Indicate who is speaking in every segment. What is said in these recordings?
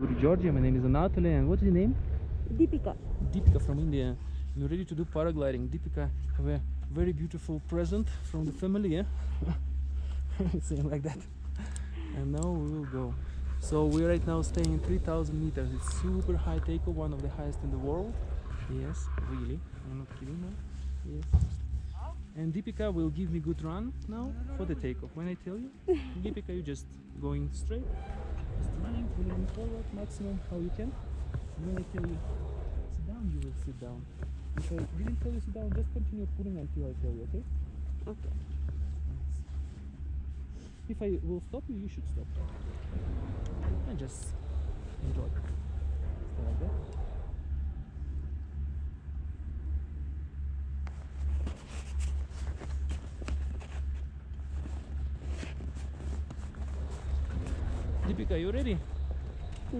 Speaker 1: Good Georgia, my name is Anatoly, and what's your name?
Speaker 2: Deepika.
Speaker 1: Deepika from India. You're ready to do paragliding. Deepika, have a very beautiful present from the family, eh? yeah? Saying like that. And now we will go. So we're right now staying in 3000 meters. It's super high takeoff, one of the highest in the world. Yes, really. I'm not kidding now. Yes. And Deepika will give me good run now for the takeoff. When I tell you, Deepika, you're just going straight, running, forward maximum how you can. When I tell you sit down, you will sit down. If I didn't tell you sit down, just continue pulling until I tell you, okay?
Speaker 2: Okay.
Speaker 1: If I will stop you, you should stop. And just enjoy. Stay like that. Deepika, you ready?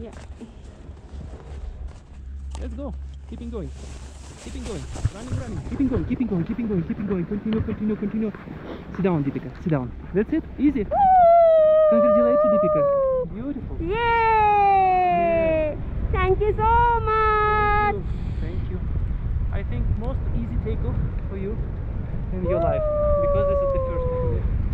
Speaker 2: Yeah.
Speaker 1: Let's go. Keeping going. Keeping going. Running, running. Keeping going, keeping going, keeping going, keeping going. Continue, continue, continue. Sit down, Deepika. Sit down. That's it. Easy. Congratulations, Deepika. Beautiful.
Speaker 2: Yay! Thank you so much.
Speaker 1: Thank you. I think most easy takeoff for you in your life because this is the first time. yeah.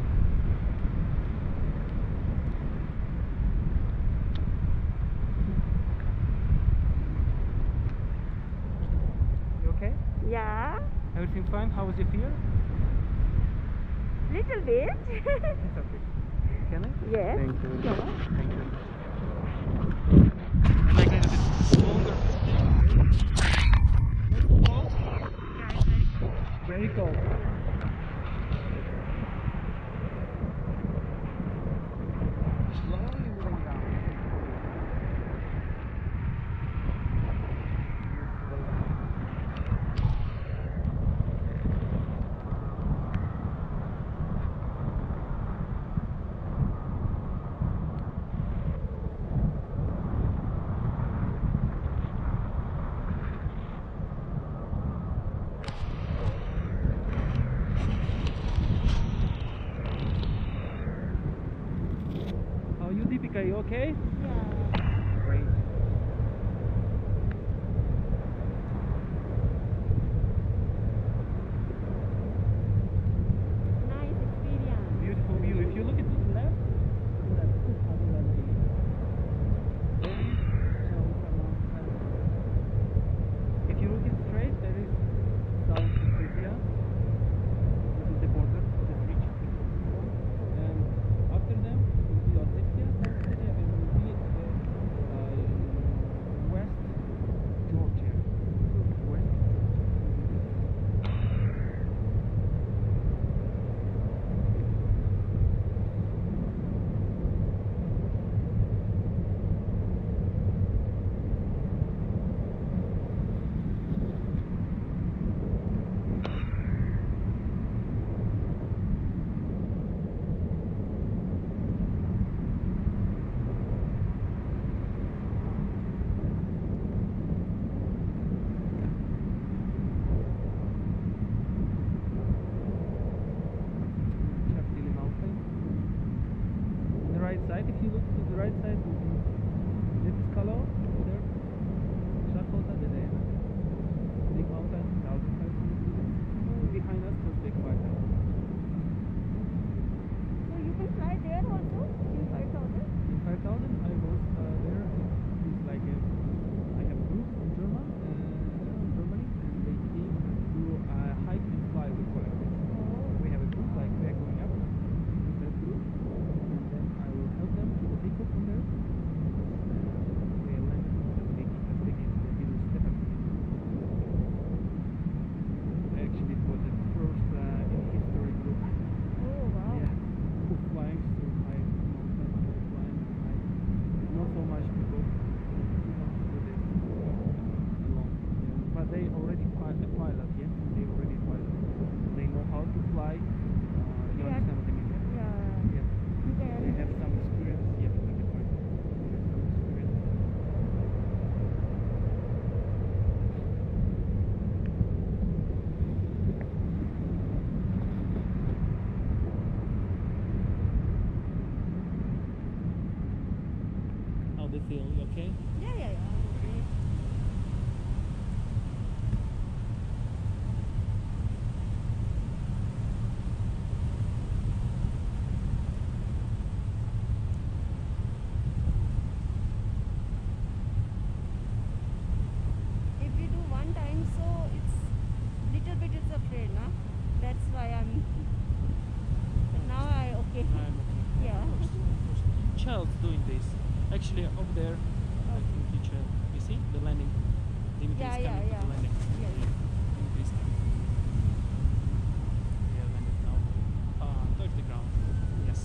Speaker 1: You okay?
Speaker 2: Yeah.
Speaker 1: Everything fine? How was your fear?
Speaker 2: Little bit.
Speaker 1: It's okay. Can I?
Speaker 2: yes.
Speaker 1: Thank you.
Speaker 2: Sure.
Speaker 1: Thank you. And like a little bit longer. Very cold. Slowly moving down. How are you, okay?
Speaker 2: Yeah.
Speaker 1: Great.
Speaker 2: Nice experience.
Speaker 1: Beautiful view. If you look at the left, to the left, to the left, there is South Mountain. If you look it straight, there is South Ossetia. This is the border of this region. And after them will be Ossetia, South Ossetia, and will be the uh, West Georgia. West. Chaptili mountain. On the right side, if you look to the right side, will be Lipskalo, there. Shakota, the Dana. Big mountain, 1500 meters. Behind us, was Big 5000.
Speaker 2: So you can fly there also in 5000?
Speaker 1: In 5000, I was child doing this. Actually, up there, I. You see the landing.
Speaker 2: Yeah,
Speaker 1: is coming yeah,
Speaker 2: yeah.
Speaker 1: to the landing.
Speaker 2: Yeah,
Speaker 1: uh, touch the ground. Yes.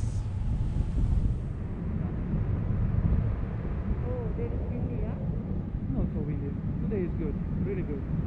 Speaker 2: Oh, there is yeah?
Speaker 1: Not so windy. Today is good. Really good.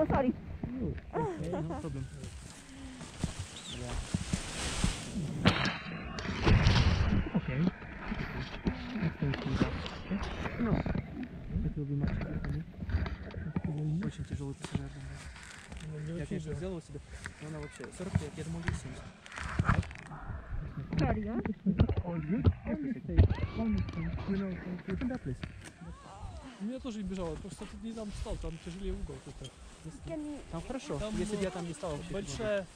Speaker 2: sorry.
Speaker 1: Okay, no problem. Yeah. Okay. No. Это will be much easier for me. Очень тяжелый пассажир. Я, конечно, сделал себе, но она вообще 45, я думал, ей 70.
Speaker 2: Sorry, huh?
Speaker 1: Да, please.
Speaker 3: У меня тоже не бежало, просто тут не там встал, там тяжелее угол
Speaker 2: you
Speaker 1: Там хорошо,
Speaker 3: Там,
Speaker 1: если бы
Speaker 3: э,
Speaker 1: я там не стал вообще.
Speaker 3: Большая